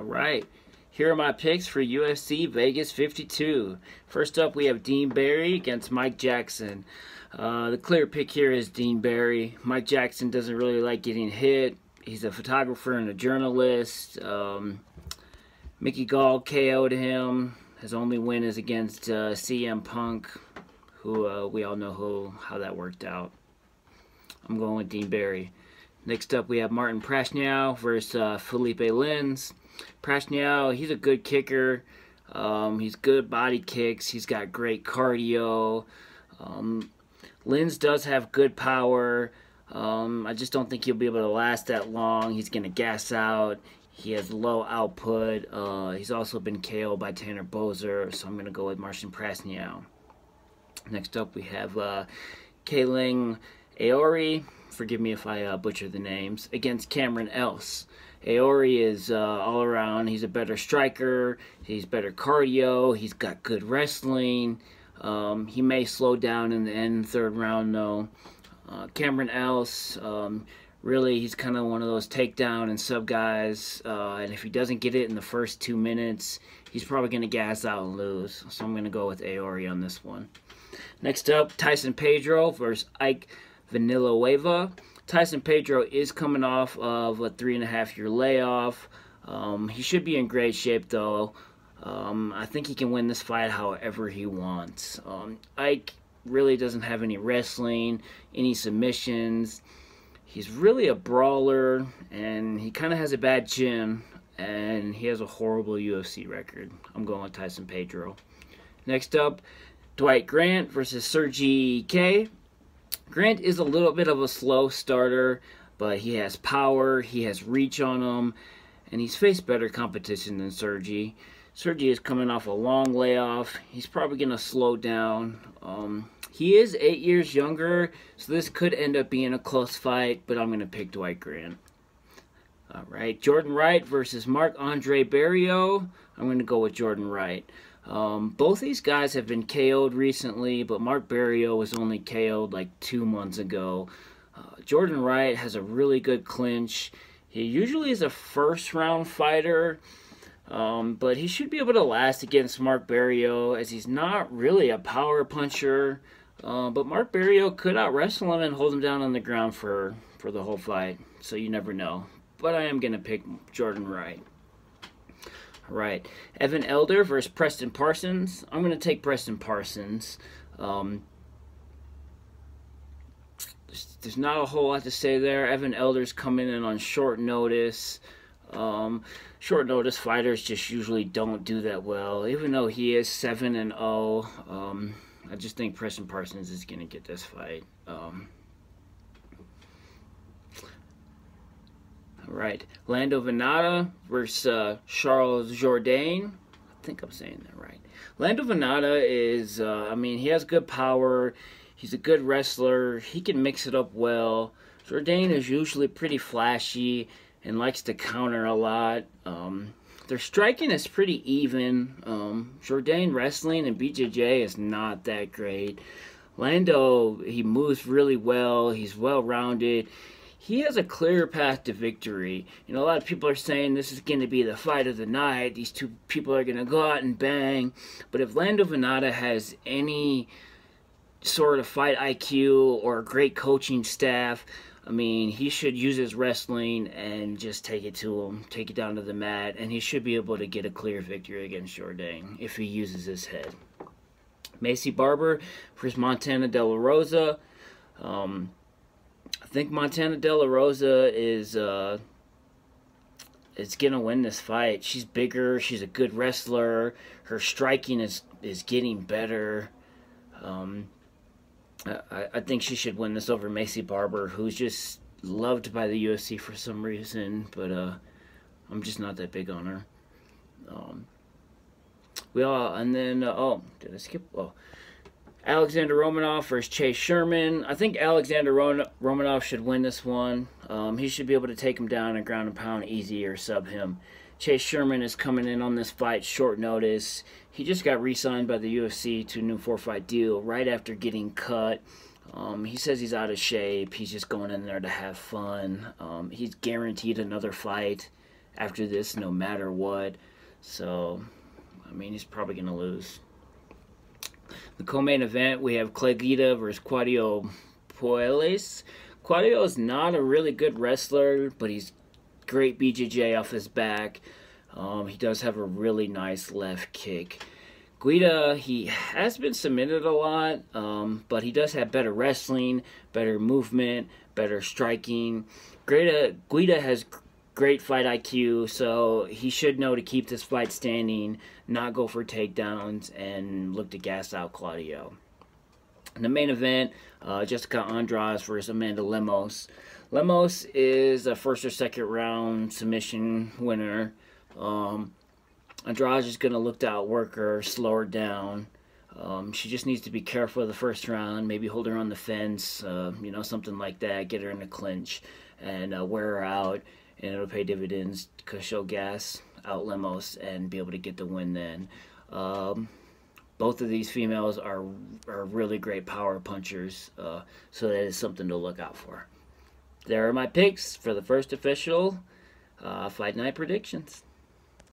All right. Here are my picks for UFC Vegas 52. First up, we have Dean Barry against Mike Jackson. Uh, the clear pick here is Dean Barry. Mike Jackson doesn't really like getting hit. He's a photographer and a journalist. Um, Mickey Gall KO'd him. His only win is against uh, CM Punk, who uh, we all know who how that worked out. I'm going with Dean Barry. Next up, we have Martin Prachnio versus uh, Philipe Lins. Prachnio, he's a good kicker. Um, he's good body kicks. He's got great cardio. Um, Lins does have good power. Um, I just don't think he'll be able to last that long. He's going to gas out. He has low output. Uh, he's also been KO'd by Tanner Boser, so I'm going to go with Marcin Prachnio. Next up, we have uh, Aori forgive me if I uh, butcher the names, against Cameron Else. Aori is uh, all around. He's a better striker. He's better cardio. He's got good wrestling. Um, he may slow down in the end third round though. Uh, Cameron Else, um, really, he's kind of one of those takedown and sub guys. Uh, and if he doesn't get it in the first two minutes, he's probably going to gas out and lose. So I'm going to go with Aori on this one. Next up, Tyson Pedro versus Ike Villanueva. Tyson Pedro is coming off of a three and a half year layoff. Um, he should be in great shape though. Um, I think he can win this fight however he wants. Um, Ike really doesn't have any wrestling, any submissions. He's really a brawler, and he kind of has a bad chin, and he has a horrible UFC record. I'm going with Tyson Pedro. Next up, Dwight Grant versus Sergi K. Grant is a little bit of a slow starter, but he has power, he has reach on him, and he's faced better competition than Sergi. Sergi is coming off a long layoff. He's probably going to slow down. Um, he is eight years younger, so this could end up being a close fight, but I'm going to pick Dwight Grant. All right, Jordan Wright versus Marc-André Barriault. I'm going to go with Jordan Wright. Um, both these guys have been KO'd recently, but Marc Barriault was only KO'd like two months ago. Uh, Jordan Wright has a really good clinch. He usually is a first round fighter, um, but he should be able to last against Marc Barriault as he's not really a power puncher. Uh, but Marc Barriault could out wrestle him and hold him down on the ground for, for the whole fight, so you never know. But I am going to pick Jordan Wright. Right. Evan Elder versus Preston Parsons. I'm going to take Preston Parsons. Um, there's not a whole lot to say there. Evan Elder's coming in on short notice. Um, short notice fighters just usually don't do that well. Even though he is 7 and 0, um, I just think Preston Parsons is going to get this fight. Um, right. Lando Vannata versus uh, Charles Jourdain. I think I'm saying that right. Lando Vannata is, uh, I mean, he has good power. He's a good wrestler. He can mix it up well. Jourdain is usually pretty flashy and likes to counter a lot. Um, their striking is pretty even. Um, Jourdain wrestling and BJJ is not that great. Lando, he moves really well. He's well rounded he has a clear path to victory. You know, a lot of people are saying this is going to be the fight of the night. These two people are going to go out and bang. But if Lando Vannata has any sort of fight IQ or great coaching staff, I mean, he should use his wrestling and just take it to him, take it down to the mat, and he should be able to get a clear victory against Jourdain if he uses his head. Maycee Barber versus Montana De La Rosa. Um, think Montana De La Rosa is uh, is gonna win this fight. She's bigger. She's a good wrestler. Her striking is is getting better. Um, I, I think she should win this over Maycee Barber, who's just loved by the UFC for some reason, but uh, I'm just not that big on her. Um, we all, and then uh, oh, did I skip? Oh, Alexander Romanov versus Chase Sherman. I think Alexander Romanov should win this one. Um, he should be able to take him down and ground and pound easy or sub him. Chase Sherman is coming in on this fight short notice. He just got re-signed by the UFC to a new four-fight deal right after getting cut. Um, he says he's out of shape. He's just going in there to have fun. Um, he's guaranteed another fight, after this no matter what. So, I mean, he's probably going to lose. The co-main event, we have Clay Guida versus Claudio Puelles. Claudio is not a really good wrestler, but he's great BJJ off his back. Um, he does have a really nice left kick. Guida, he has been submitted a lot, um, but he does have better wrestling, better movement, better striking. Guida, Guida has great fight IQ, so he should know to keep this fight standing, not go for takedowns, and look to gas out Claudio. In the main event, uh, Jessica Andrade versus Amanda Lemos. Lemos is a first or second round submission winner. Um, Andrade is going to look to outwork her, slow her down. Um, she just needs to be careful of the first round, maybe hold her on the fence, uh, you know, something like that, get her in a clinch, and uh, wear her out, and it'll pay dividends because she'll gas out Lemos and be able to get the win then. Um, both of these females are, are really great power punchers, uh, so that is something to look out for. There are my picks for the first official uh, Fight Night predictions.